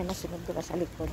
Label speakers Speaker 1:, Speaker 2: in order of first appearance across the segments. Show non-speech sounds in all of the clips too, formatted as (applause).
Speaker 1: May nasunod na sa likod.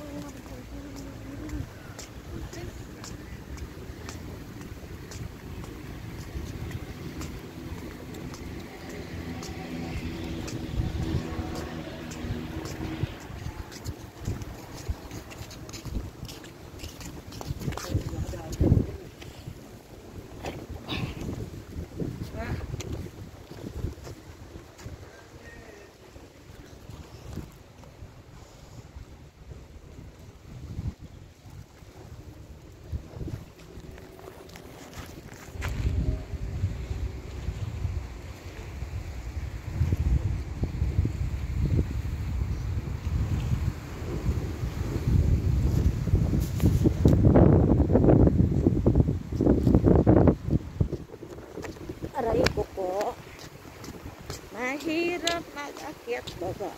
Speaker 1: Mahirap mag-akyat baba.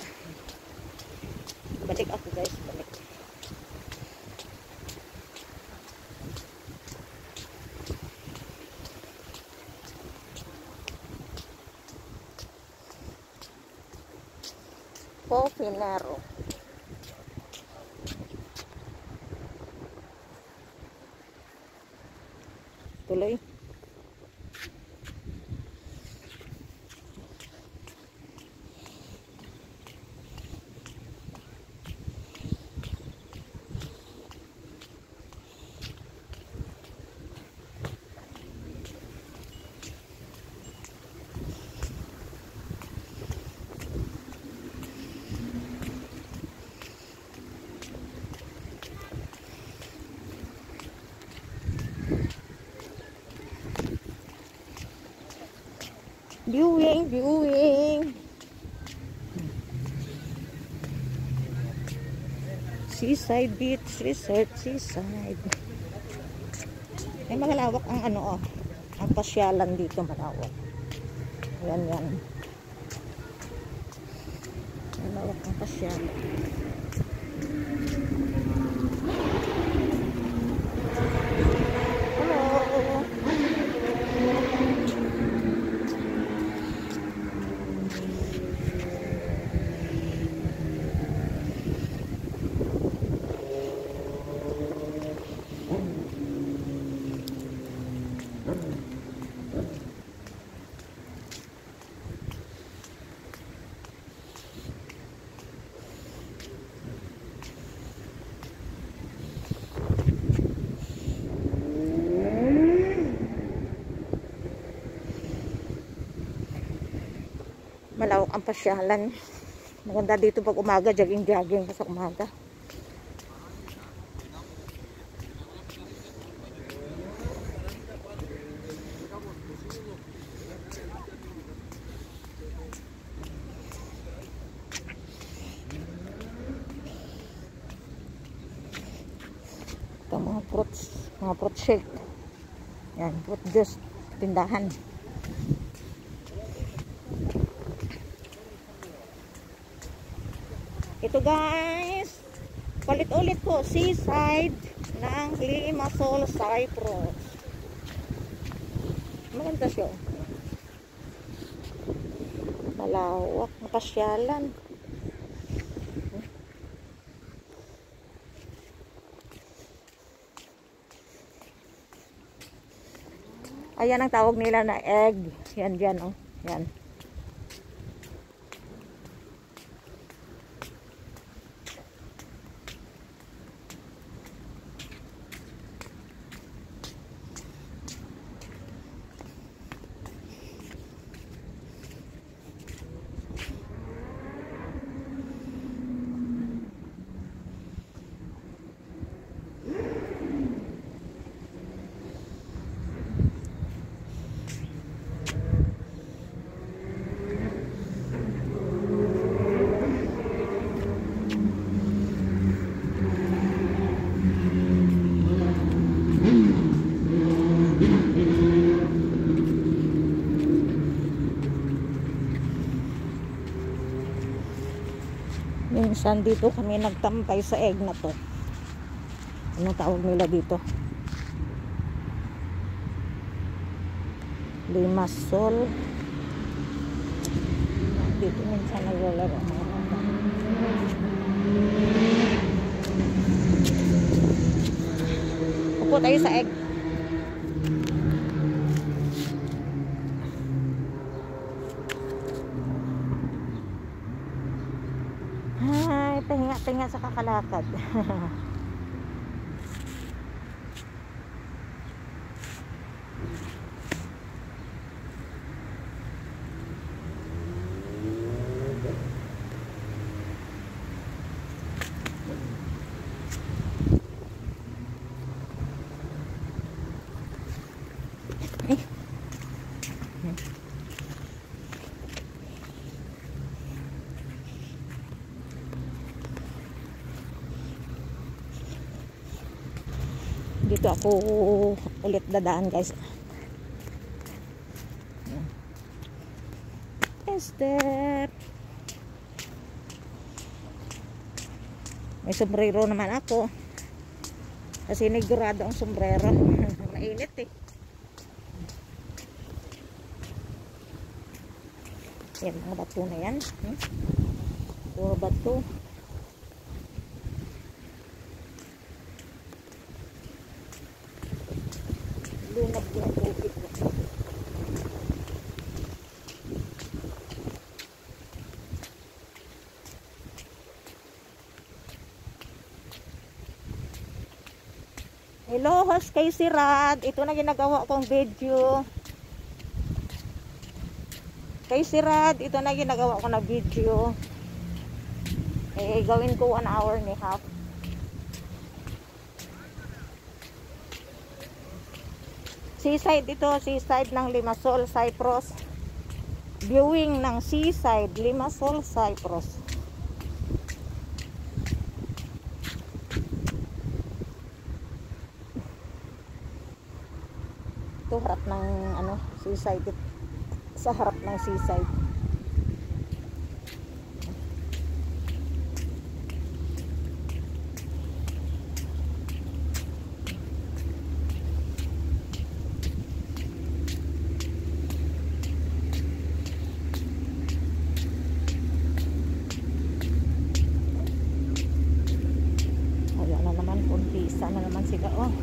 Speaker 1: Balik ako guys, balik. Pofinaro. Viewing. Seaside Beach Resort, Seaside. May malawak ang ano oh. Ang pasyalan dito malawak. Yan yan. Malawak ang pasyalan. Hello. malawak ang pasyalan. Maganda dito pag umaga, jogging-jogging sa umaga. Ito mga fruits, mga fruit shake. Yan, fruit juice, tindahan. Ito guys, palit ulit po, seaside ng Limassol, Cyprus. Maganda siya. oh. Malawak, pasyalan. Ayan ang tawag nila na egg. Yan dyan, oh. Yan. Minsan dito kami nagtampay sa egg na to. Anong tawag nila dito? Limassol. Dito minsan naglalaro mga bata. Upo tayo sa egg. Ay, tinga-tinga (laughs) Dito ako ulit dadaan guys. Esther. May sombrero naman ako. Kasi negurado ang sombrero. (laughs) Mainit eh. Yan, mga bato na yan. Hmm? Puro bato. Lunag din ang tubig. Hello, host kay si Rad. Ito na ginagawa kong video. Kay si Rad, ito na ginagawa ko na video. Eh, gawin ko one hour and a half. Seaside ito, seaside ng Limassol, Cyprus. Viewing ng seaside, Limassol, Cyprus. Ito harap ng ano, seaside. Sa harap ng seaside. Ayan na naman, kuntisa na naman sila. Oh.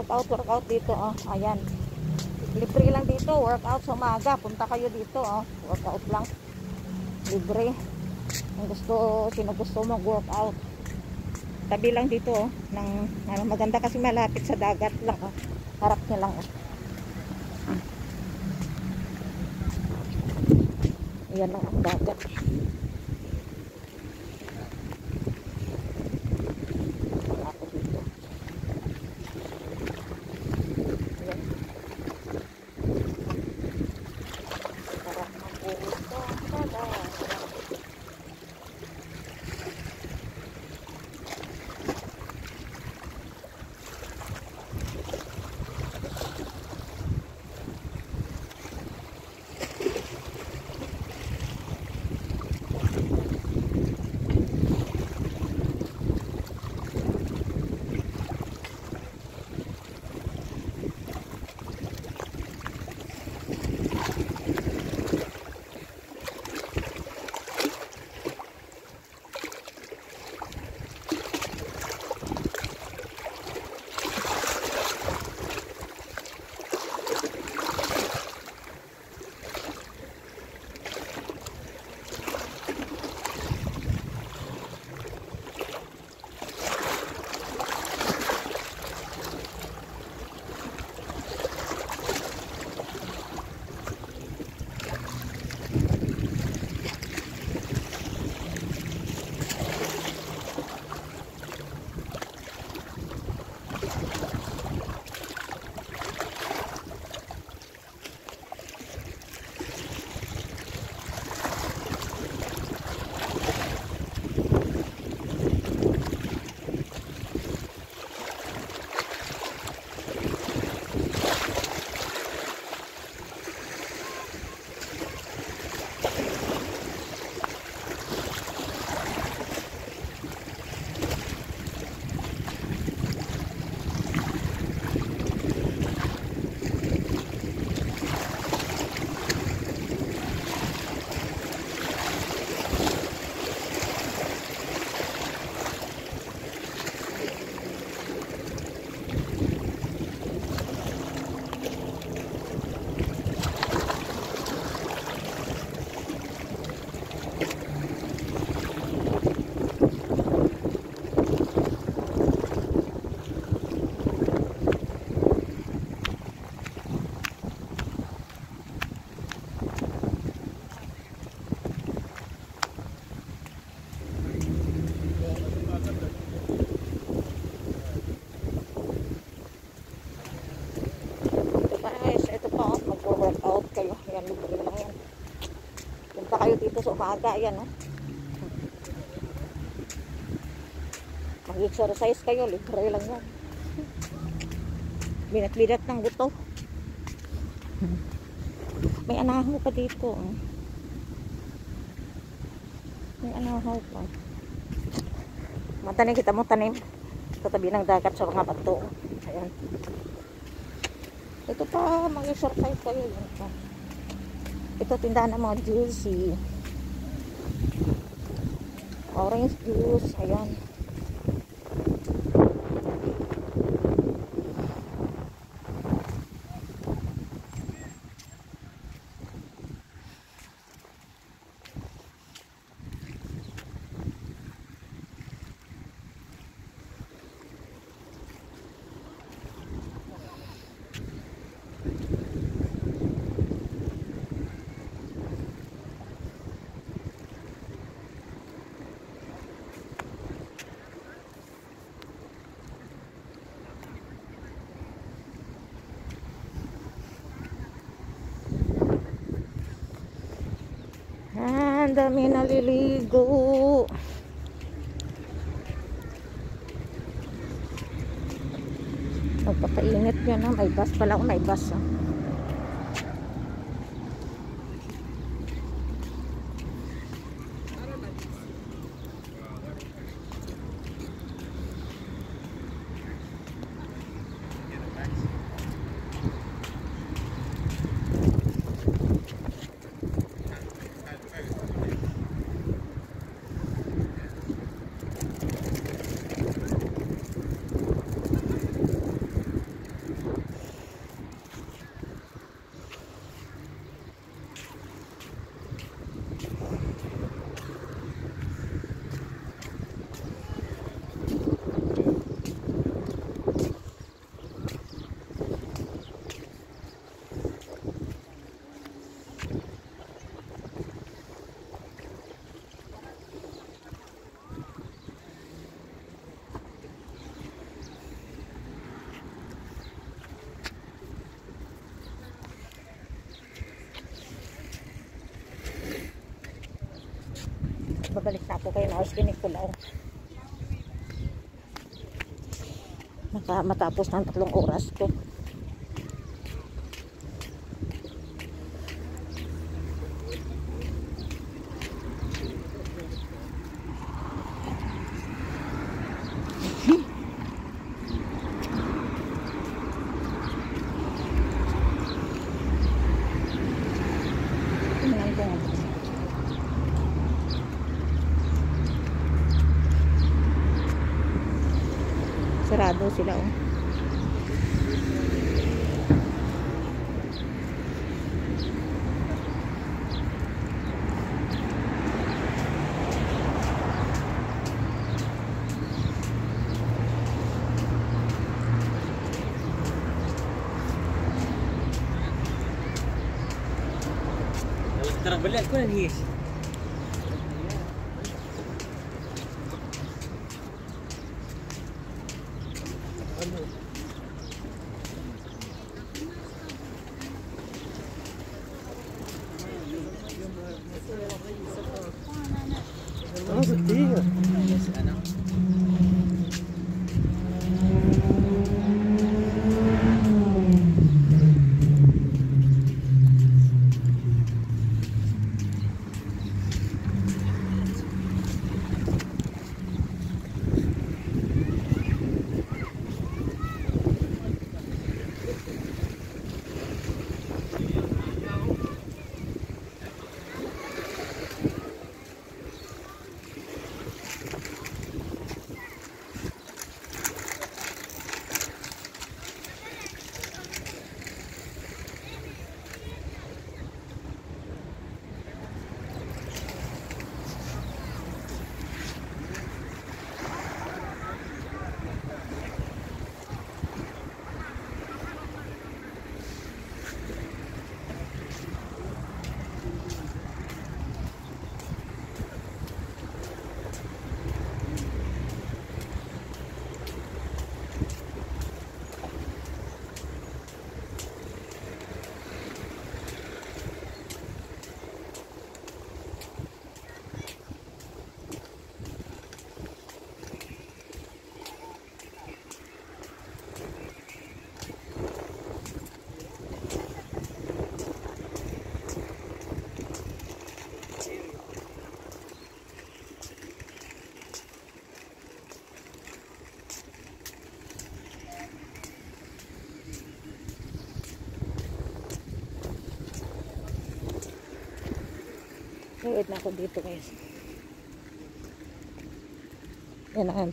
Speaker 1: Workout, workout dito. Oh. Ayan. Libre lang dito. Workout sa umaga. Punta kayo dito. Oh. Workout lang. Libre. Kung gusto, sino gusto mag-workout. Tabi lang dito. Oh. Ng, ano, maganda kasi malapit sa dagat lang. Oh. Harap niya lang. Oh. Ayan lang ang dagat. Umaga. Ayan, oh. Mag-exercise kayo, libre lang yan. Binat-binat ng buto. May anahaw pa dito. oh. May anahaw pa. Matanim kita mo tanim. Sa tabi ng dagat sa mga bato. Ayan. Ito pa, mag-exercise kayo. Yan pa. Ito tindahan ng mga juicy. Orange juice. Ayan. Dami naliligo. Nagpakainit yun na. May bus pala. Oh, may bus. ah. Babalik na ako kayo na Nicolaw. Maka, matapos ng tatlong oras ko. sila oh.
Speaker 2: ترى بالله تكون هي
Speaker 1: Tawid na ako dito guys. Yan na yan.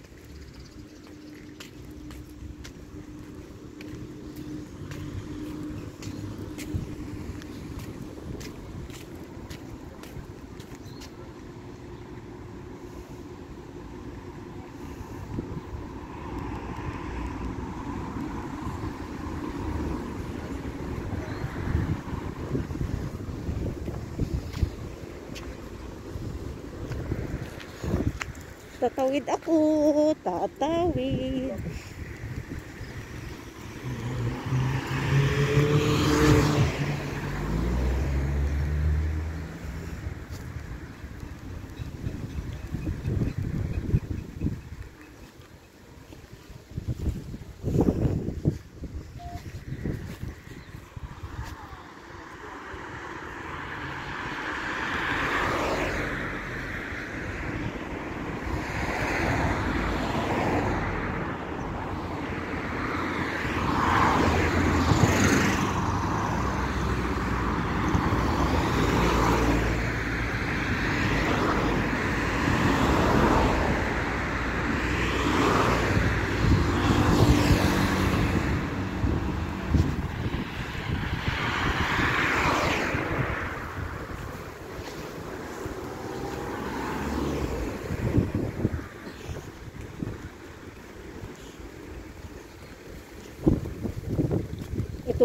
Speaker 1: Tatawid ako, tatawid.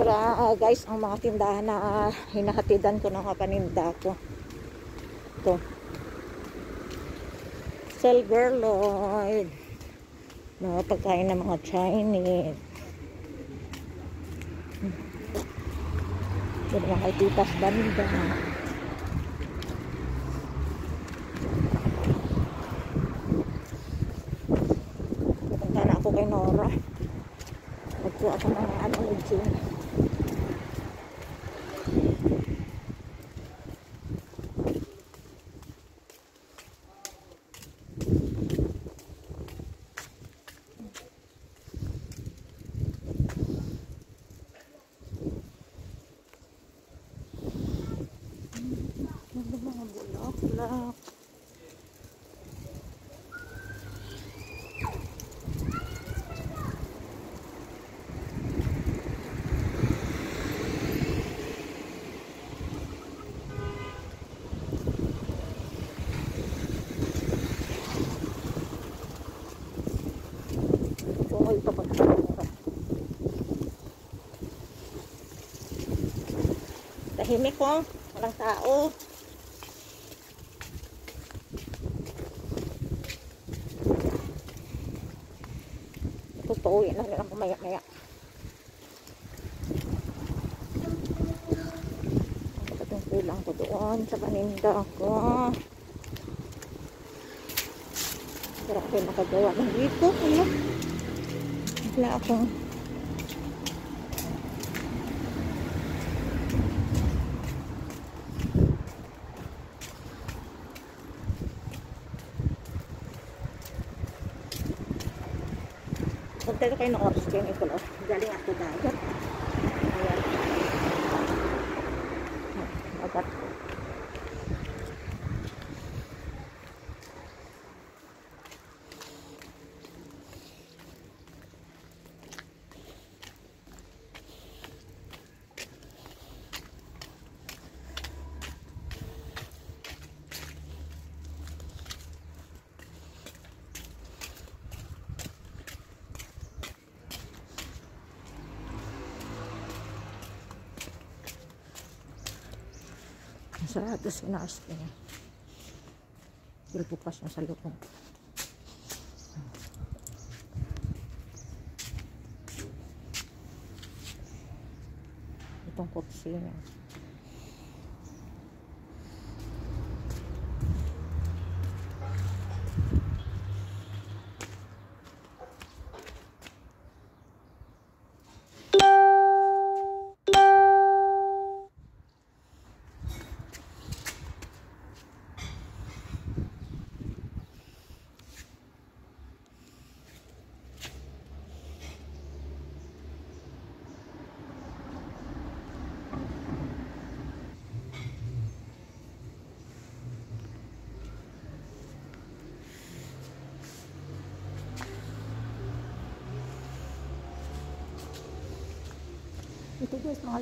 Speaker 1: Ito lang ah, guys ang mga tindahan na ah, hinahatidan ko ng mga paninda ko. Ito. Silver Lloyd. Mga pagkain ng mga Chinese. Ito naman kay Titas Banda. Pupunta na ako kay Nora. Magkuha ako ng ano ni June. Ano mga bulaklak? Tungoy pa pag Tahimik ko. Walang tao. Tutuuwi na rin ako maya-maya. Ang kulang ko doon sa paninda ko. Pero ako nakagawa ng dito. Wala. Wala akong Magtalo kayo ng kayo ito. oh. Galing ako dagat. Ayan. Dagat ko. Sarado si nurse ko. Pero bukas na sa loob. Itong kutsina.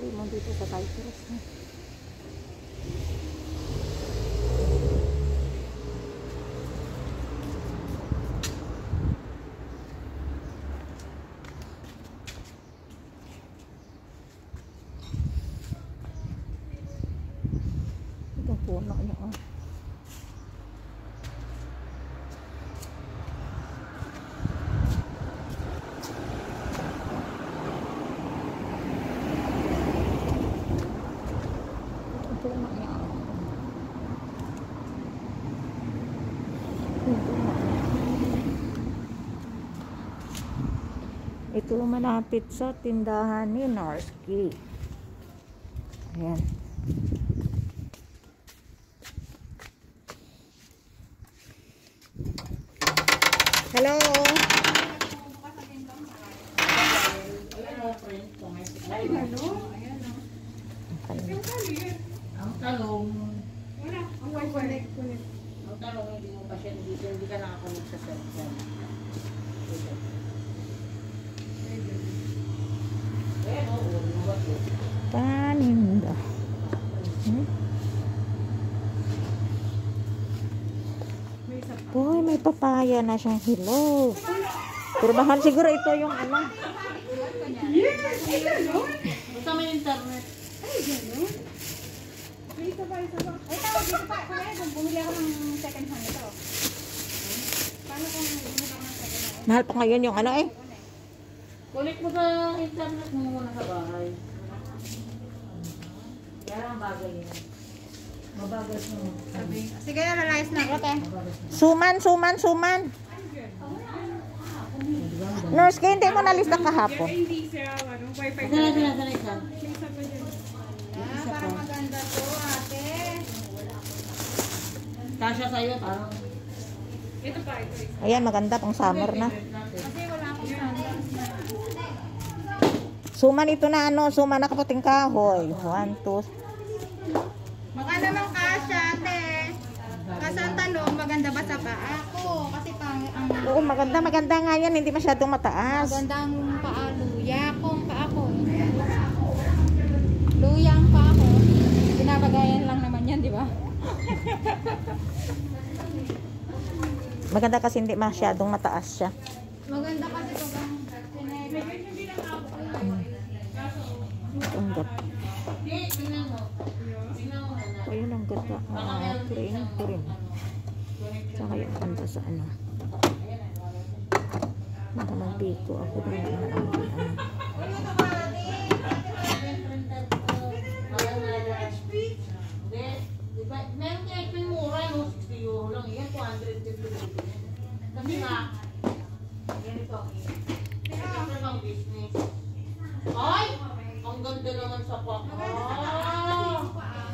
Speaker 1: Limon dito sa Cyprus. eh. Ito puno niya. Oh. Ito puno niya. Ito puno niya. Ito malapit sa tindahan ni Narski. Ayan. Hello.
Speaker 2: Ang talong.
Speaker 3: Wala, ang connect, connect.
Speaker 2: Ang talong, hindi mo pa siya, hindi, hindi ka nakakulit sa cellphone. Eh, oo, lumabas yun.
Speaker 1: Paninda. Hmm?
Speaker 3: May isa pa.
Speaker 1: Boy, may papaya na siyang hilaw. Pero bahal siguro ito yung ano.
Speaker 3: Yes! Ay, gano'n?
Speaker 2: Basta may internet.
Speaker 3: Ay, gano'n? Isa pa, isa pa. Ay, tawag dito pa. Kung bumili ako ng second hand ito. Paano kung bumili ako ng second hand?
Speaker 1: Mahal pa ngayon yung ano eh.
Speaker 2: Kulit mo sa internet mo muna sa bahay. Kaya ang bagay yun. Mabagal mo.
Speaker 3: Sabi, sige na, lalayas na ako, te.
Speaker 1: Suman, suman, suman. Nurse, kaya hindi mo nalista kahapon.
Speaker 3: hindi siya, ano, wifi
Speaker 2: isa.
Speaker 3: Isa pa dyan.
Speaker 2: Ah, parang
Speaker 3: maganda to, ate.
Speaker 2: Kasya sa'yo, parang.
Speaker 3: Ito pa, ito.
Speaker 1: Ayan, maganda pang summer na.
Speaker 3: Kasi wala akong na.
Speaker 1: Suman ito na ano, suman na kaputing kahoy. One, two.
Speaker 3: Baka naman kasha, ate. Kasi ang tanong, maganda ba sa paa ko? Kasi pang, ang
Speaker 1: Oo, maganda, maganda nga yan. Hindi masyadong mataas.
Speaker 3: magandang paa, luya kong paa ko. Luya ang paa ko. Pinapagayan lang naman yan, di ba?
Speaker 1: Maganda kasi hindi masyadong mataas siya.
Speaker 3: Maganda kasi pag ang
Speaker 1: Ang gata.
Speaker 2: Hindi, tingnan mo. Tingnan mo na.
Speaker 1: Ang gata. Ah, cream, cream. Tsaka yung kanta sa ano. Baka magbiko ako doon. Ano, ano, ano.
Speaker 2: Meron kaya ito yung mura, no? 60 euro lang. Yan, 250 Kasi nga, ganito. Ganito lang business. Ay! Ang ganda naman sa pa. Ah!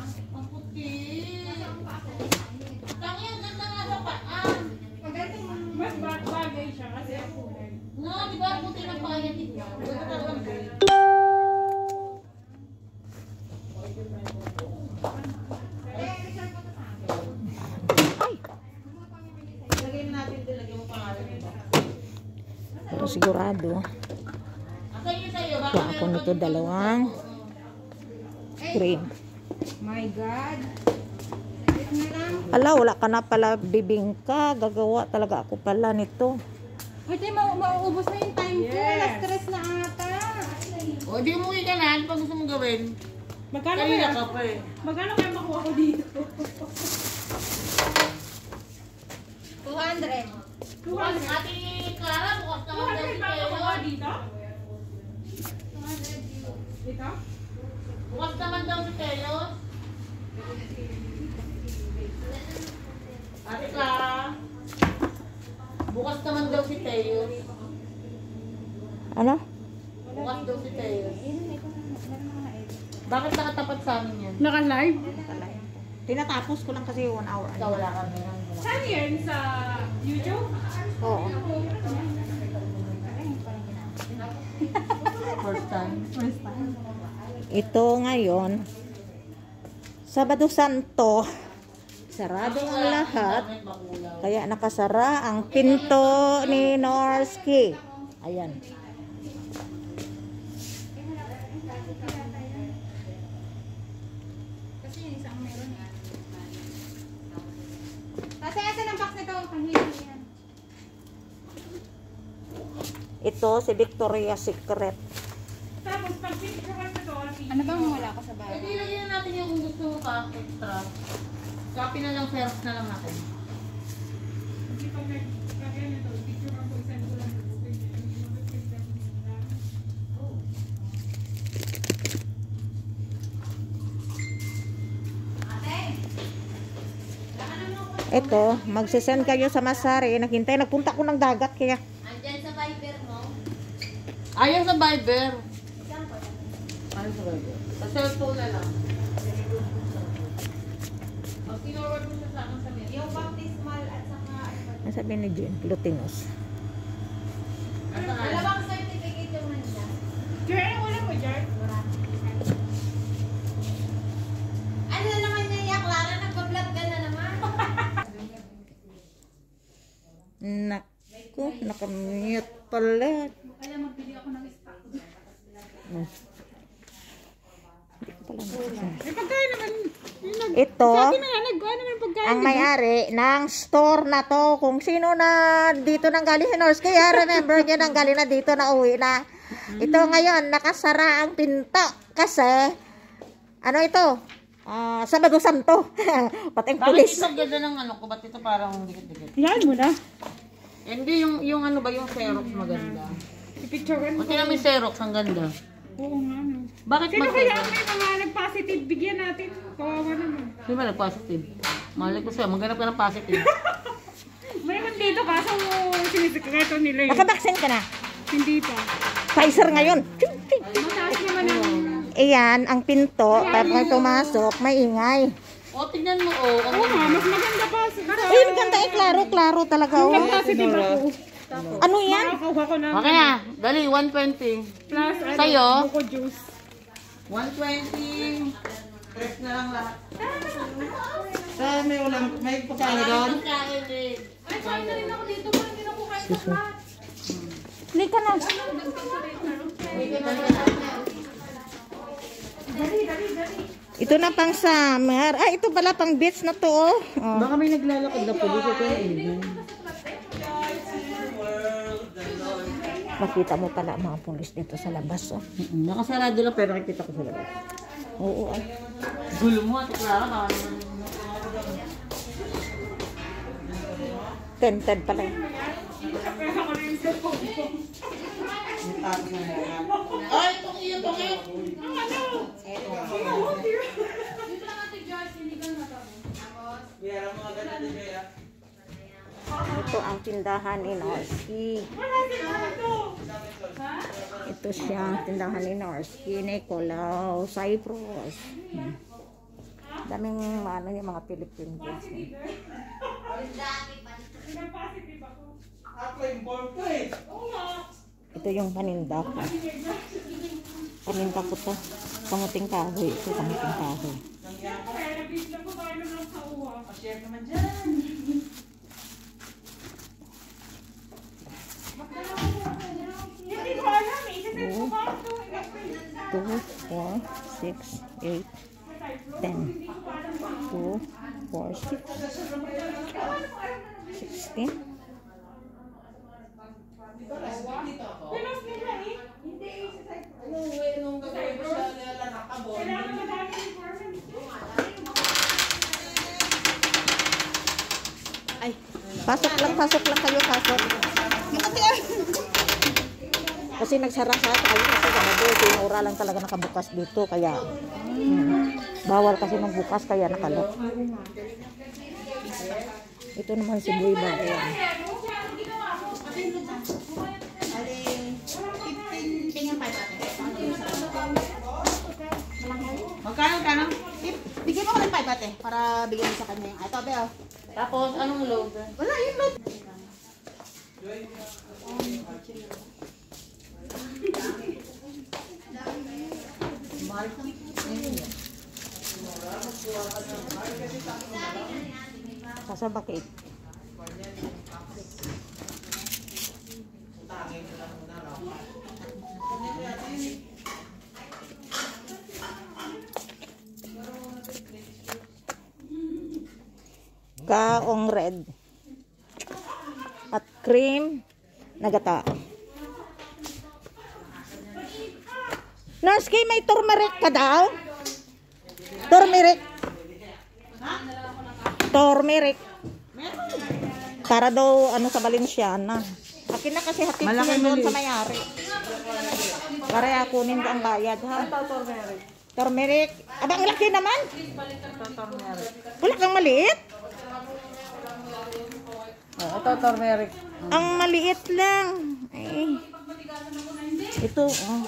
Speaker 1: Sigurado.
Speaker 2: Yun sa'yo? Baka
Speaker 1: Kuha
Speaker 2: meron
Speaker 1: nito dalawang cream.
Speaker 3: My God. Na.
Speaker 1: Ala, wala ka na pala bibingka. Gagawa talaga ako pala nito.
Speaker 3: Eh, mau mauubos na yung time ko. Na-stress na ata.
Speaker 2: O, di umuwi ka na. Ano pa gusto mong gawin?
Speaker 3: Magkano kaya?
Speaker 2: ka pa eh.
Speaker 3: Magkano kaya makuha ko dito? 200.
Speaker 2: Bukas, ate Clara, bukas naman daw si Teo.
Speaker 3: dito? Dito?
Speaker 2: Bukas naman daw si Teo. Ate Clara. Bukas naman daw si Teo.
Speaker 1: Ano?
Speaker 2: Bukas daw si Teo. Bakit nakatapat sa amin yan?
Speaker 3: Naka-live?
Speaker 1: Tinatapos ko lang kasi one hour.
Speaker 2: Ikaw wala ka na yan.
Speaker 3: Saan yan? Sa YouTube?
Speaker 1: Oo.
Speaker 2: First time.
Speaker 3: First time.
Speaker 1: Ito ngayon, Sabado Santo, sarado ang lahat. Kaya nakasara ang pinto ni Norski. Ayan.
Speaker 3: Kasi asan ang box nito?
Speaker 1: Ito si Victoria Secret.
Speaker 3: Tapos pag ano bang wala ko sa
Speaker 2: Eh,
Speaker 3: bahay?
Speaker 2: di lagyan na natin yung kung gusto mo ka, extra. Copy na lang, Xerox na lang natin.
Speaker 3: Hindi pag nag-lagyan nito, picturean ko isang ko lang. Hindi.
Speaker 1: Ito, magsisend kayo sa Masari. Naghintay, nagpunta ko ng dagat kaya.
Speaker 2: Andyan sa Viber mo? Ayaw sa Viber. Ayaw sa Viber. Sa cellphone na lang. Pag mo siya sa akin sa mail.
Speaker 3: Yung baptismal at saka
Speaker 1: Ano sabi ni June? Glutinous.
Speaker 2: Nasa akin.
Speaker 3: Dalawang certificate yung nandiyan. Jer, wala mo, Jer?
Speaker 4: Ano na naman niya, Clara? Nagpa-vlog ka na naman. (laughs)
Speaker 1: Naku, nakamute pala.
Speaker 3: Kaya magbili ako ng stock.
Speaker 1: Hmm. Hindi ko pala magsisend.
Speaker 3: Eh, pagkain naman. Yung nag-
Speaker 1: Ito, ang may-ari ng store na to. Kung sino na dito nang galing si Norse. Kaya remember nyo nang galing na dito na uwi na. Ito ngayon, nakasara ang pinto. Kasi, ano ito? Ah, Sabado Santo. (laughs) Pati ang
Speaker 2: Bakit
Speaker 1: pulis.
Speaker 2: ito ang ganda ng ano ko? Ba't ito parang dikit-dikit?
Speaker 3: Yan mo na.
Speaker 2: Hindi, yung, yung ano ba, yung Xerox maganda.
Speaker 3: Ipicturean
Speaker 2: mo yung Xerox, ang ganda.
Speaker 3: Oo nga.
Speaker 2: Bakit
Speaker 3: Sino
Speaker 2: mas
Speaker 3: kaya may mga nag-positive? Bigyan natin. Kawawa naman.
Speaker 2: Hindi ba nag-positive? Malay ko sa'yo, maghanap ka ng positive. (laughs)
Speaker 3: Mayroon dito kaso sinisikreto nila eh.
Speaker 1: Nakabaksin ka na.
Speaker 3: Hindi pa.
Speaker 1: Pfizer ngayon.
Speaker 3: Mataas naman ang...
Speaker 1: Ayan, ang pinto. Pag may pumasok, may ingay.
Speaker 2: o, tignan mo, o. ang
Speaker 3: Oo
Speaker 2: ganda.
Speaker 3: nga, mas maganda pa. Sa...
Speaker 1: Ayun, ganda eh. Klaro, klaro talaga. Oh.
Speaker 3: Nag-positive ako.
Speaker 1: Ano yan?
Speaker 3: Nakakuha ko ng
Speaker 2: Okay na, dali, 120.
Speaker 3: plus ano,
Speaker 2: Sa'yo?
Speaker 3: buko juice.
Speaker 2: 120. Press na lang lahat. Sa may ulam, may pagkano doon?
Speaker 3: Ay, kain na rin ako dito. Parang hindi na ko kain sa lahat.
Speaker 1: Hindi ka na. Ito na pang summer. Ah, ito pala pang beach na to. Oh. Oh.
Speaker 2: Baka may naglalakad na pulis ito yung
Speaker 1: Makita mo pala ang mga pulis dito sa labas. Oh.
Speaker 2: Nakasarado lang pero nakikita ko sa labas.
Speaker 1: Oo. ah.
Speaker 2: Gulo mo, ate Clara, baka naman.
Speaker 1: Tented pala. eh.
Speaker 2: Ay, itong iyo, itong iyo.
Speaker 1: Ito ang tindahan ni Norsky. Ito siya, tindahan ni Norsky, Nicolaw, Cyprus. Hmm. Daming ano yung mga Philippine goods. eh. Ito yung paninda ko. Paninda ko to. Kamuting kahoy. Ito kamuting kahoy.
Speaker 3: Tayo naman sa uwa. Hindi ko alam eh. Isa-set ko ba ito?
Speaker 1: 2, 4, 6, 8, 10. 2, 4, 6, 16.
Speaker 3: Pinos nila eh. Hindi eh. Kailangan madami requirements.
Speaker 1: Ay, pasok lang, pasok lang kayo, pasok. Kasi nagsara sa tayo kasi Sabado, sinura lang talaga nakabukas dito, kaya hmm, bawal kasi magbukas, kaya nakalok. Ito naman si Boy ba? Ayan.
Speaker 2: Magkano, magkano?
Speaker 4: Bigyan mo ko ng 5 ate, para bigyan mo sa kanya yung, ito, Beo.
Speaker 2: Tapos, anong load?
Speaker 4: Wala, yun load.
Speaker 1: Sa bakit? Kaong red. Cream na gata. Nurse Kay, may turmeric ka daw? Turmeric. Turmeric. Para daw ano sa Valenciana. Akin na kasi hatid ko doon sa mayari. Para kunin ko ang bayad ha. Turmeric. Aba, ang laki naman. Wala kang maliit.
Speaker 2: Oh, ito, turmeric.
Speaker 1: Ang maliit lang. Ay. Ito, oh.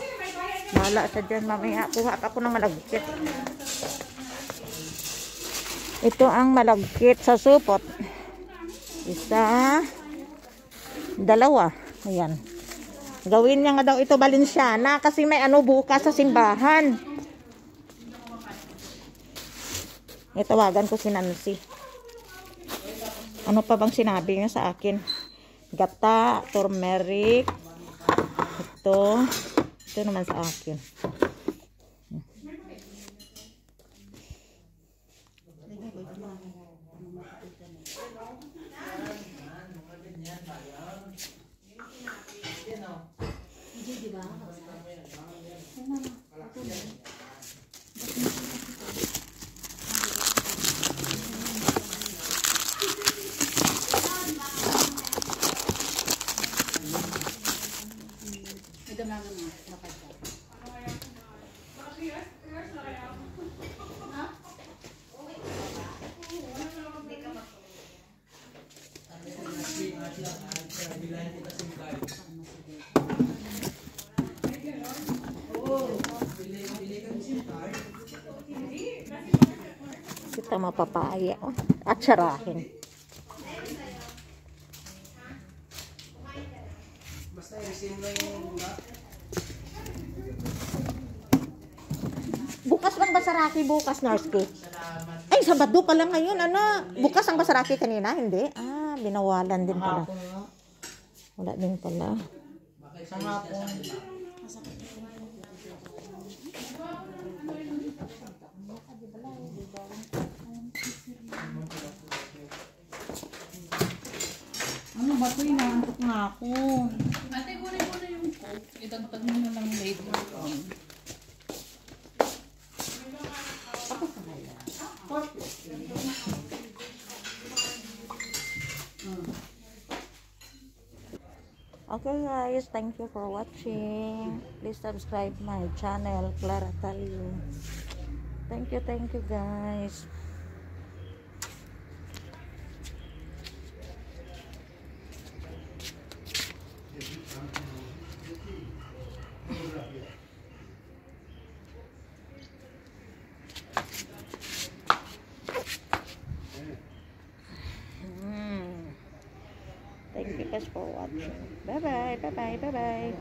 Speaker 1: Bahala siya dyan. Mamaya, kuha ako ng malagkit. Ito ang malagkit sa supot. Isa. Dalawa. Ayan. Gawin niya nga daw ito Balenciana kasi may ano bukas sa simbahan. Itawagan ko si Nancy. Ano pa bang sinabi niya sa akin? Gata, turmeric. Ito. Ito naman sa akin. Oh. At sarahin. Bukas bang basaraki bukas, Narski? Ay, Sabado pala ngayon. Ano? Bukas ang basaraki kanina? Hindi. Ah, binawalan din pala. Wala din pala.
Speaker 2: Sa hapon. Ano ba ito? Inaantok nga ako.
Speaker 3: Ate, kunin mo na yung coke. Idagdag mo na lang later on.
Speaker 1: Okay guys, thank you for watching. Please subscribe my channel, Clara Talio. Thank you, thank you guys. Hmm.